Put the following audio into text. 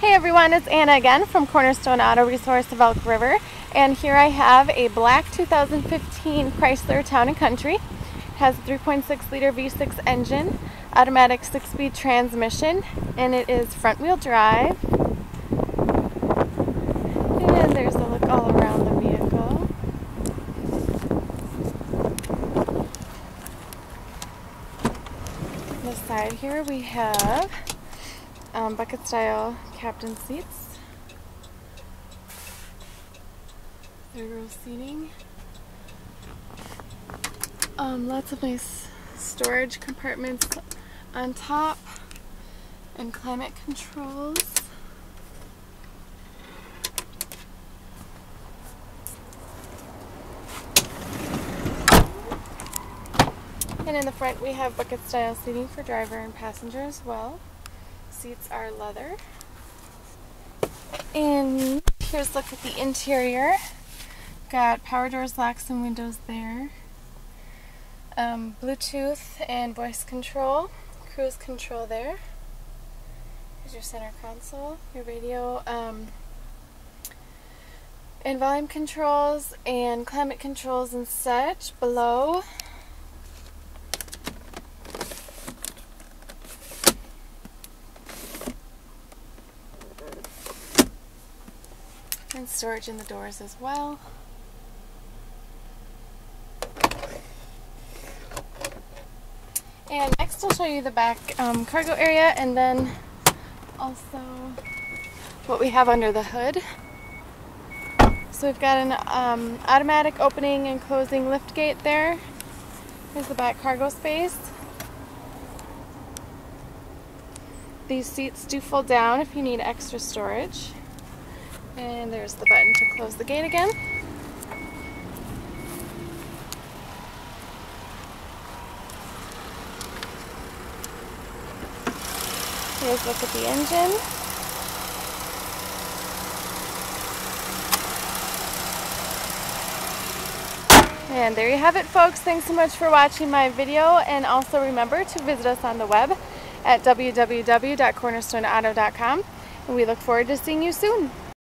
Hey everyone, it's Anna again from Cornerstone Auto Resource of Elk River and here I have a black 2015 Chrysler Town & Country. It has a 3.6 liter V6 engine, automatic 6-speed transmission, and it is front wheel drive. And there's a look all around the vehicle. On the side here we have um, bucket style captain seats. Third row seating. Um, lots of nice storage compartments on top and climate controls. And in the front we have bucket style seating for driver and passenger as well. Seats are leather. And here's a look at the interior. Got power doors, locks, and windows there. Um, Bluetooth and voice control. Cruise control there. Here's your center console, your radio, um, and volume controls and climate controls and such below. And storage in the doors as well. And next I'll show you the back um, cargo area and then also what we have under the hood. So we've got an um, automatic opening and closing lift gate there. Here's the back cargo space. These seats do fold down if you need extra storage. And there's the button to close the gate again. Here's a look at the engine. And there you have it folks. Thanks so much for watching my video and also remember to visit us on the web at www.cornerstoneauto.com and we look forward to seeing you soon.